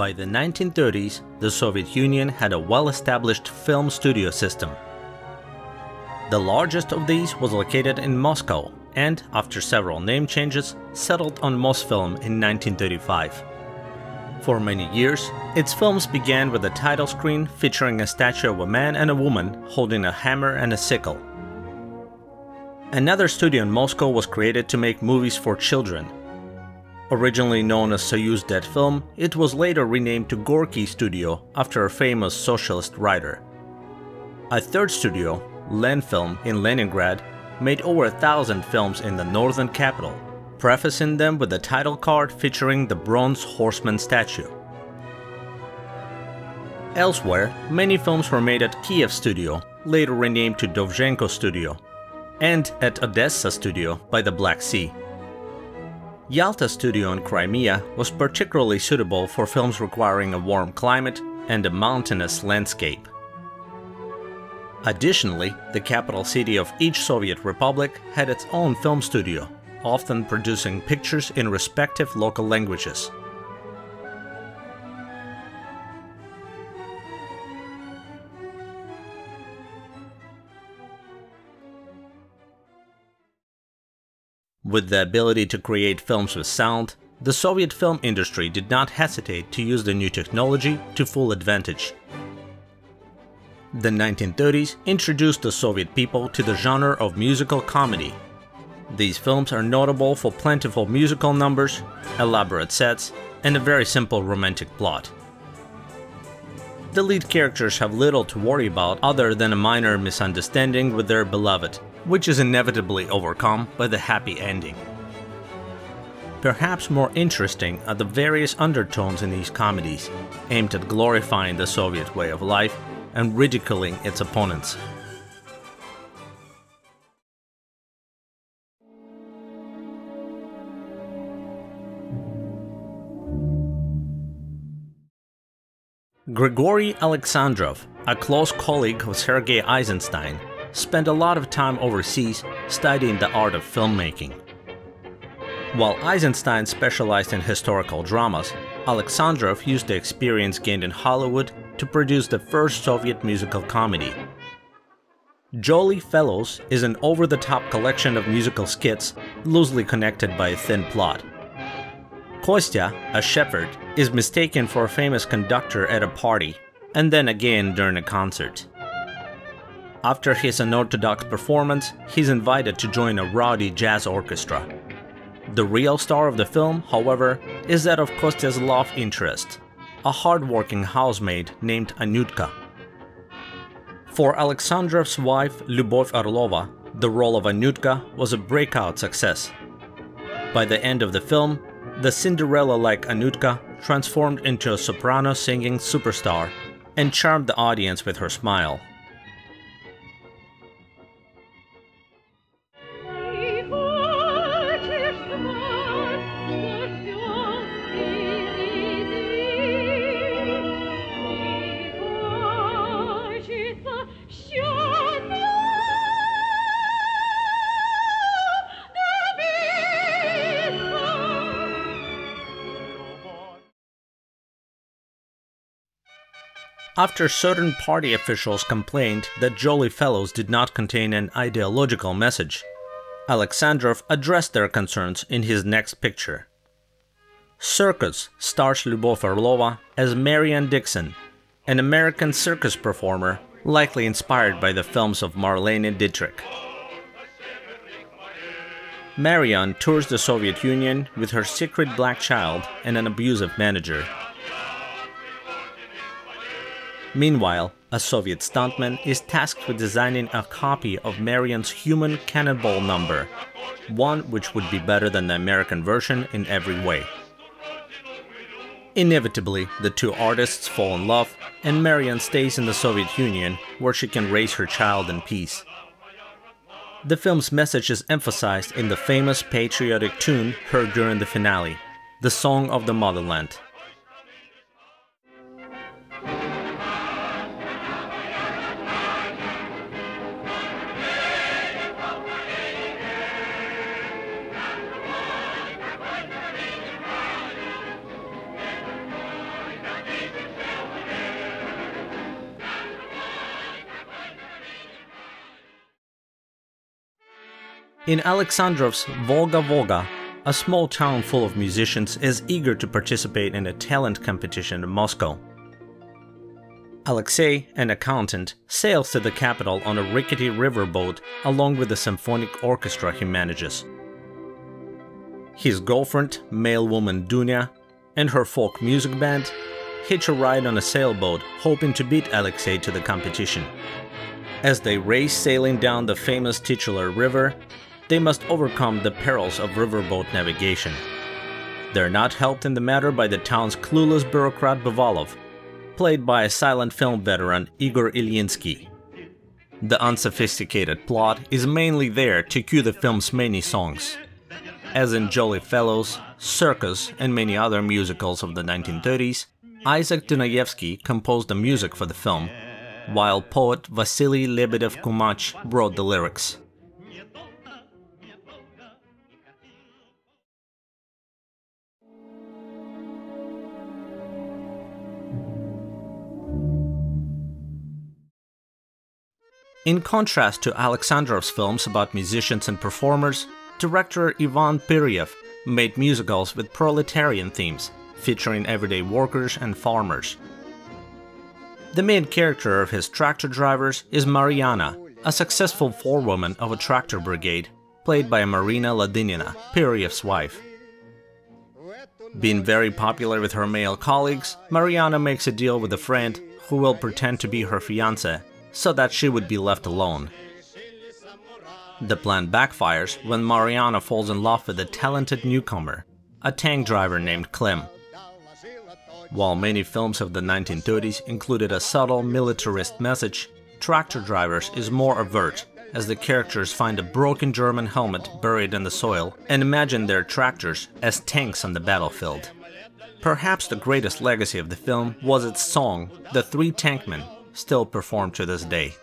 By the 1930s, the Soviet Union had a well-established film studio system. The largest of these was located in Moscow and, after several name changes, settled on Mosfilm in 1935. For many years, its films began with a title screen featuring a statue of a man and a woman holding a hammer and a sickle. Another studio in Moscow was created to make movies for children. Originally known as Soyuz Film, it was later renamed to Gorky Studio after a famous socialist writer. A third studio, Lenfilm in Leningrad, made over a thousand films in the northern capital, prefacing them with a title card featuring the bronze horseman statue. Elsewhere, many films were made at Kiev Studio, later renamed to Dovzhenko Studio, and at Odessa Studio by the Black Sea. Yalta Studio in Crimea was particularly suitable for films requiring a warm climate and a mountainous landscape. Additionally, the capital city of each Soviet republic had its own film studio, often producing pictures in respective local languages. With the ability to create films with sound, the Soviet film industry did not hesitate to use the new technology to full advantage. The 1930s introduced the Soviet people to the genre of musical comedy. These films are notable for plentiful musical numbers, elaborate sets, and a very simple romantic plot. The lead characters have little to worry about other than a minor misunderstanding with their beloved, which is inevitably overcome by the happy ending. Perhaps more interesting are the various undertones in these comedies, aimed at glorifying the Soviet way of life and ridiculing its opponents. Grigory Alexandrov, a close colleague of Sergei Eisenstein, spent a lot of time overseas studying the art of filmmaking. While Eisenstein specialized in historical dramas, Alexandrov used the experience gained in Hollywood to produce the first Soviet musical comedy. Jolly Fellows is an over-the-top collection of musical skits loosely connected by a thin plot. Kostya, a shepherd, is mistaken for a famous conductor at a party, and then again during a concert. After his unorthodox performance, he's invited to join a rowdy jazz orchestra. The real star of the film, however, is that of Kostya's love interest, a hardworking housemaid named Anyutka. For Alexandrov's wife, Lyubov Orlova, the role of Anyutka was a breakout success. By the end of the film, the Cinderella-like Anyutka transformed into a soprano singing superstar and charmed the audience with her smile. After certain party officials complained that Jolly Fellows did not contain an ideological message, Alexandrov addressed their concerns in his next picture. Circus stars Lyubov Orlova as Marion Dixon, an American circus performer likely inspired by the films of Marlene Dietrich. Marion tours the Soviet Union with her secret black child and an abusive manager. Meanwhile, a Soviet stuntman is tasked with designing a copy of Marion's human cannonball number, one which would be better than the American version in every way. Inevitably, the two artists fall in love, and Marian stays in the Soviet Union, where she can raise her child in peace. The film's message is emphasized in the famous patriotic tune heard during the finale, the Song of the Motherland. In Alexandrov's Volga Volga, a small town full of musicians is eager to participate in a talent competition in Moscow. Alexei, an accountant, sails to the capital on a rickety riverboat along with the symphonic orchestra he manages. His girlfriend, mail woman Dunya, and her folk music band hitch a ride on a sailboat hoping to beat Alexei to the competition. As they race sailing down the famous titular river, they must overcome the perils of riverboat navigation. They're not helped in the matter by the town's clueless bureaucrat Byvalov, played by a silent film veteran Igor Ilyinsky. The unsophisticated plot is mainly there to cue the film's many songs. As in Jolly Fellows, Circus, and many other musicals of the 1930s, Isaac Dunayevsky composed the music for the film, while poet Vasily Lebedev-Kumach wrote the lyrics. In contrast to Alexandrov's films about musicians and performers, director Ivan Pyryev made musicals with proletarian themes, featuring everyday workers and farmers. The main character of his tractor drivers is Mariana, a successful forewoman of a tractor brigade, played by Marina Ladinina, Pyryev's wife. Being very popular with her male colleagues, Mariana makes a deal with a friend who will pretend to be her fiancé so that she would be left alone. The plan backfires when Mariana falls in love with a talented newcomer, a tank driver named Klim. While many films of the 1930s included a subtle militarist message, Tractor Drivers is more overt, as the characters find a broken German helmet buried in the soil and imagine their tractors as tanks on the battlefield. Perhaps the greatest legacy of the film was its song, The Three Tankmen, still performed to this day.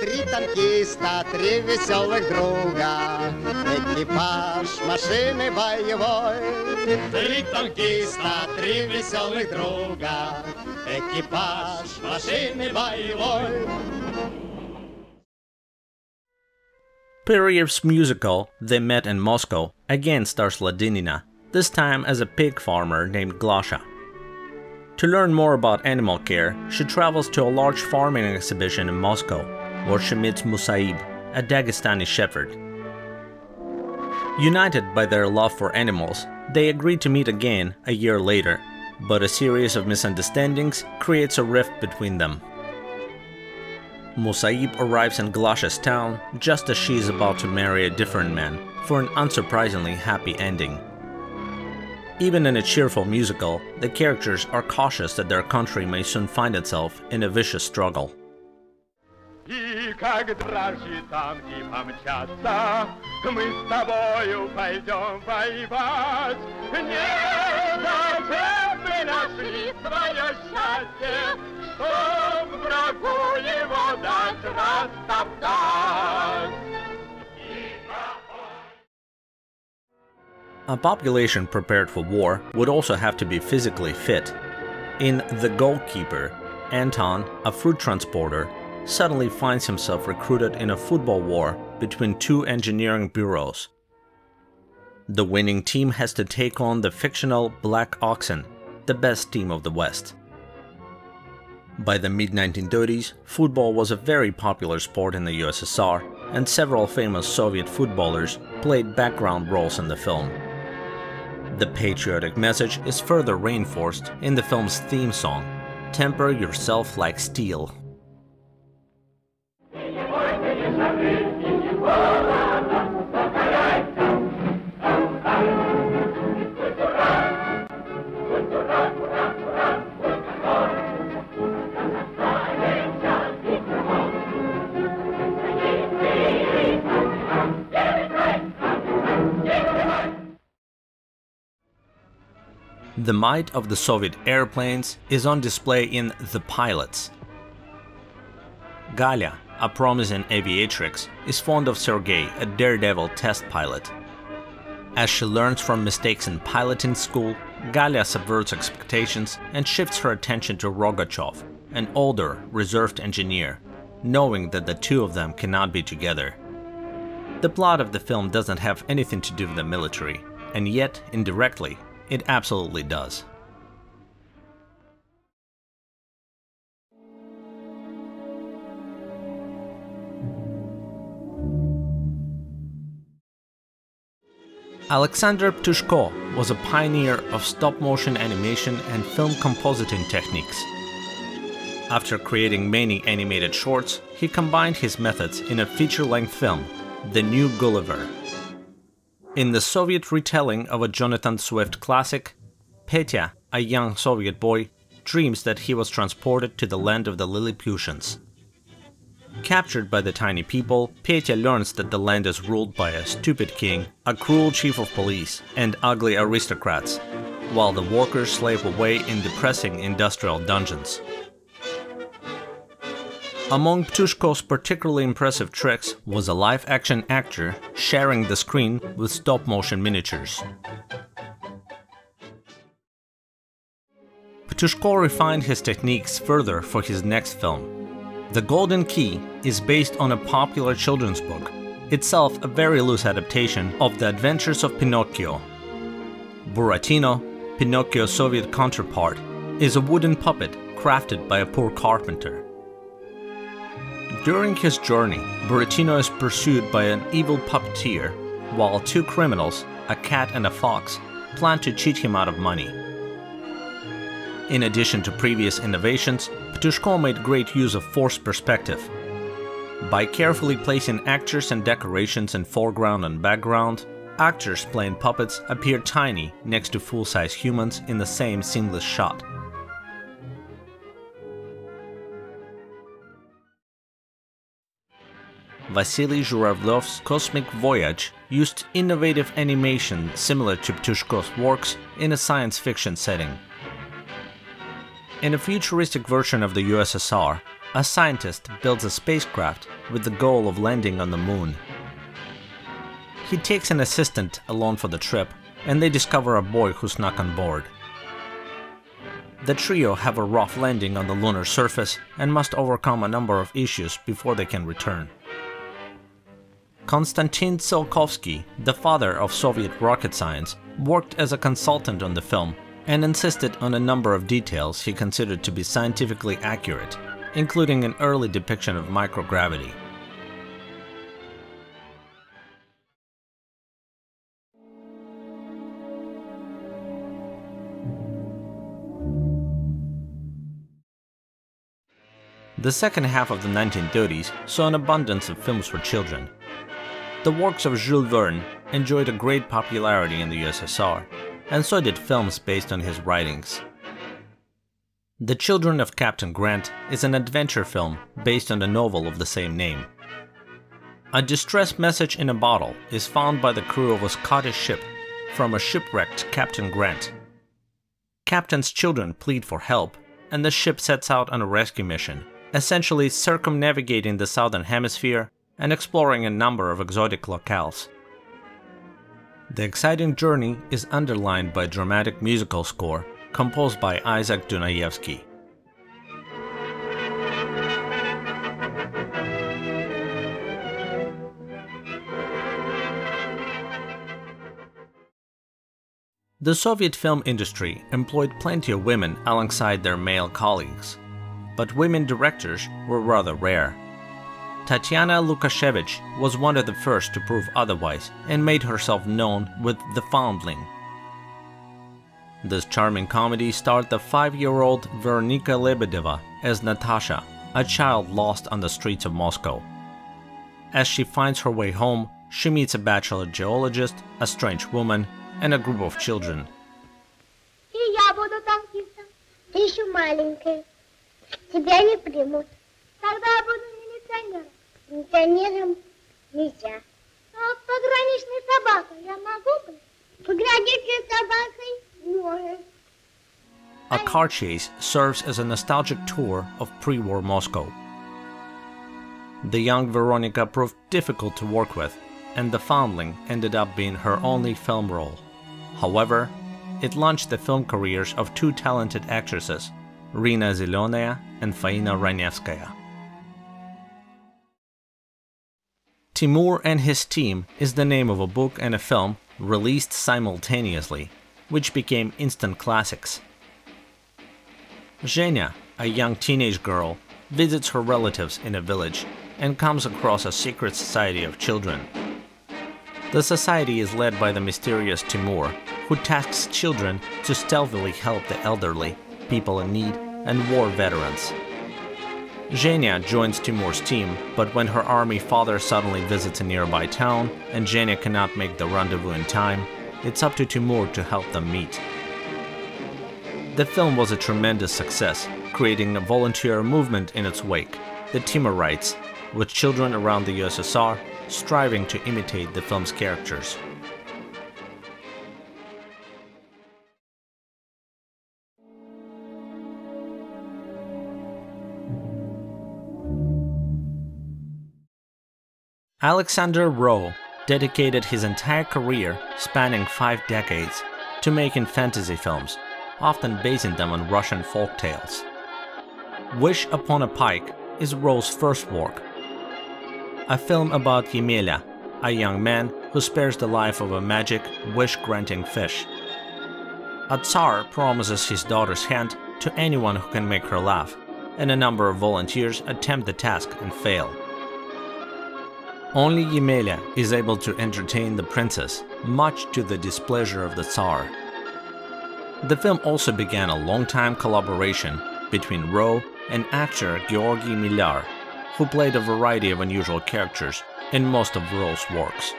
Три танкиста, три веселых друга, экипаж машины боевой. Три танкиста, три веселых друга, экипаж машины боевой. Pyryev's musical, They Met in Moscow, again stars Ladinina, this time as a pig farmer named Glasha. To learn more about animal care, she travels to a large farming exhibition in Moscow, where she meets Musaib, a Dagestani shepherd. United by their love for animals, they agree to meet again a year later, but a series of misunderstandings creates a rift between them. Musaib arrives in Glasha's town just as she is about to marry a different man, for an unsurprisingly happy ending. Even in a cheerful musical, the characters are cautious that their country may soon find itself in a vicious struggle. как дрожжи танки помчатся, мы с тобою пойдем воевать. Не зачем мы нашли свое счастье, чтоб врагу его дать растоптать. A population prepared for war would also have to be physically fit. In The Goalkeeper, Anton, a fruit transporter, suddenly finds himself recruited in a football war between two engineering bureaus. The winning team has to take on the fictional Black Oxen, the best team of the West. By the mid-1930s, football was a very popular sport in the USSR, and several famous Soviet footballers played background roles in the film. The patriotic message is further reinforced in the film's theme song, Temper Yourself Like Steel. The might of the Soviet airplanes is on display in The Pilots. Galia, a promising aviatrix, is fond of Sergei, a daredevil test pilot. As she learns from mistakes in piloting school, Galia subverts expectations and shifts her attention to Rogachev, an older, reserved engineer, knowing that the two of them cannot be together. The plot of the film doesn't have anything to do with the military, and yet, indirectly, it absolutely does. Alexander Ptushko was a pioneer of stop-motion animation and film compositing techniques. After creating many animated shorts, he combined his methods in a feature-length film, The New Gulliver. In the Soviet retelling of a Jonathan Swift classic, Petya, a young Soviet boy, dreams that he was transported to the land of the Lilliputians. Captured by the tiny people, Petya learns that the land is ruled by a stupid king, a cruel chief of police, and ugly aristocrats, while the workers slave away in depressing industrial dungeons. Among Ptushko's particularly impressive tricks was a live-action actor sharing the screen with stop-motion miniatures. Ptushko refined his techniques further for his next film, the Golden Key is based on a popular children's book, itself a very loose adaptation of The Adventures of Pinocchio. Buratino, Pinocchio's Soviet counterpart, is a wooden puppet crafted by a poor carpenter. During his journey, Buratino is pursued by an evil puppeteer, while two criminals, a cat and a fox, plan to cheat him out of money. In addition to previous innovations, Ptushko made great use of forced perspective. By carefully placing actors and decorations in foreground and background, actors playing puppets appear tiny next to full-size humans in the same seamless shot. Vasily Zhuravlov's Cosmic Voyage used innovative animation similar to Ptushko's works in a science fiction setting. In a futuristic version of the USSR, a scientist builds a spacecraft with the goal of landing on the moon. He takes an assistant along for the trip, and they discover a boy who snuck on board. The trio have a rough landing on the lunar surface and must overcome a number of issues before they can return. Konstantin Tsiolkovsky, the father of Soviet rocket science, worked as a consultant on the film and insisted on a number of details he considered to be scientifically accurate, including an early depiction of microgravity. The second half of the 1930s saw an abundance of films for children. The works of Jules Verne enjoyed a great popularity in the USSR, and so did films based on his writings. The Children of Captain Grant is an adventure film based on a novel of the same name. A distress message in a bottle is found by the crew of a Scottish ship from a shipwrecked Captain Grant. Captain's children plead for help, and the ship sets out on a rescue mission, essentially circumnavigating the southern hemisphere and exploring a number of exotic locales. The exciting journey is underlined by a dramatic musical score composed by Isaac Dunayevsky. The Soviet film industry employed plenty of women alongside their male colleagues, but women directors were rather rare. Tatiana Lukashevich was one of the first to prove otherwise and made herself known with The Foundling. This charming comedy starred the five-year-old Veronika Lebedeva as Natasha, a child lost on the streets of Moscow. As she finds her way home, she meets a bachelor geologist, a strange woman, and a group of children. Ты еще маленькая. Тебя не примут. Тогда буду милиционером. Пенсионерам нельзя. А пограничной собакой я могу быть? Пограничной собакой может. A car chase serves as a nostalgic tour of pre-war Moscow. The young Veronica proved difficult to work with, and The Foundling ended up being her only film role. However, it launched the film careers of two talented actresses, Rina Zelenoya and Faina Ranievskaya. Timur and His Team is the name of a book and a film released simultaneously, which became instant classics. Zhenya, a young teenage girl, visits her relatives in a village and comes across a secret society of children. The society is led by the mysterious Timur, who tasks children to stealthily help the elderly, people in need, and war veterans. Zhenya joins Timur's team, but when her army father suddenly visits a nearby town and Zhenya cannot make the rendezvous in time, it's up to Timur to help them meet. The film was a tremendous success, creating a volunteer movement in its wake, the Timurites, with children around the USSR striving to imitate the film's characters. Alexander Rowe dedicated his entire career, spanning five decades, to making fantasy films, often basing them on Russian folk tales. Wish Upon a Pike is Rowe's first work. A film about Yemelya, a young man who spares the life of a magic, wish-granting fish. A Tsar promises his daughter's hand to anyone who can make her laugh, and a number of volunteers attempt the task and fail. Only Yemelya is able to entertain the princess, much to the displeasure of the Tsar. The film also began a long-time collaboration between Rowe and actor Georgy Milyar, who played a variety of unusual characters in most of Rowe's works.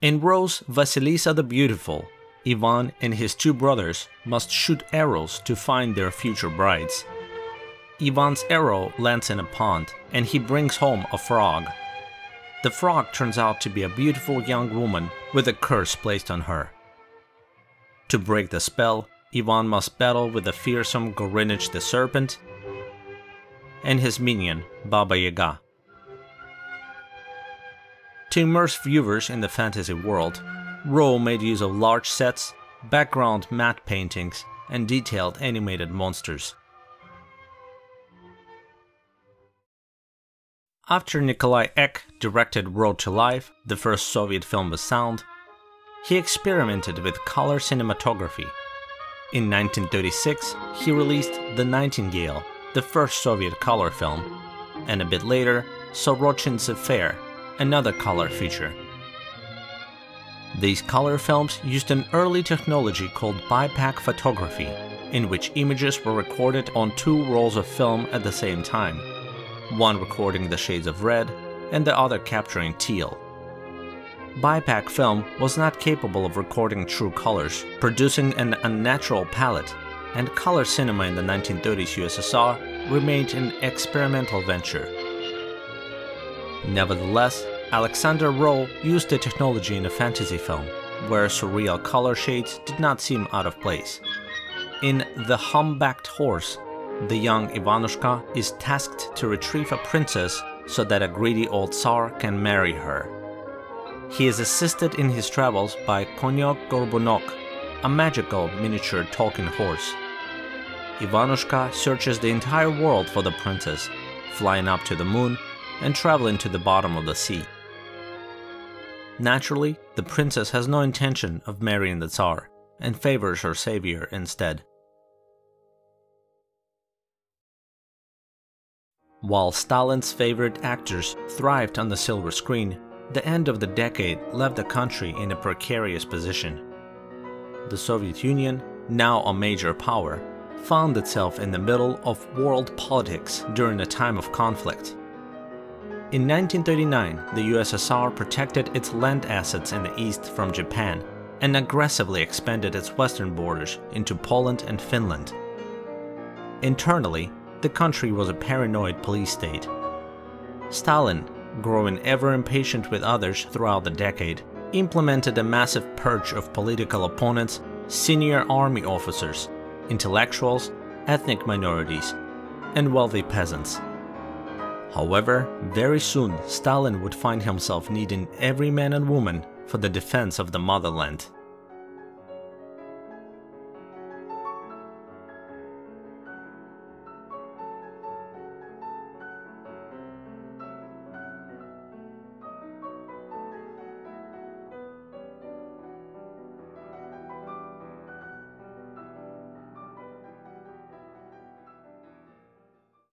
In Rowe's Vasilisa the Beautiful, Ivan and his two brothers must shoot arrows to find their future brides. Ivan's arrow lands in a pond and he brings home a frog. The frog turns out to be a beautiful young woman with a curse placed on her. To break the spell, Ivan must battle with the fearsome Gorynych the Serpent and his minion, Baba Yaga. To immerse viewers in the fantasy world, Rowe made use of large sets, background matte paintings, and detailed animated monsters. After Nikolai Ek directed Road to Life, the first Soviet film with sound, he experimented with color cinematography. In 1936, he released The Nightingale, the first Soviet color film, and a bit later, Sorochyntsi Fair, another color feature. These color films used an early technology called bipack photography, in which images were recorded on two rolls of film at the same time, one recording the shades of red and the other capturing teal. Bipack film was not capable of recording true colors, producing an unnatural palette, and color cinema in the 1930s USSR remained an experimental venture. Nevertheless, Alexander Rowe used the technology in a fantasy film, where surreal color shades did not seem out of place. In The Humpbacked Horse, the young Ivanushka is tasked to retrieve a princess so that a greedy old Tsar can marry her. He is assisted in his travels by Konyok Gorbunok, a magical miniature talking horse. Ivanushka searches the entire world for the princess, flying up to the moon and traveling to the bottom of the sea. Naturally, the princess has no intention of marrying the Tsar and favors her savior instead. While Stalin's favorite actors thrived on the silver screen, the end of the decade left the country in a precarious position. The Soviet Union, now a major power, found itself in the middle of world politics during a time of conflict. In 1939, the USSR protected its land assets in the east from Japan and aggressively expanded its western borders into Poland and Finland. Internally, the country was a paranoid police state. Stalin growing ever impatient with others throughout the decade, implemented a massive purge of political opponents, senior army officers, intellectuals, ethnic minorities, and wealthy peasants. However, very soon Stalin would find himself needing every man and woman for the defense of the motherland.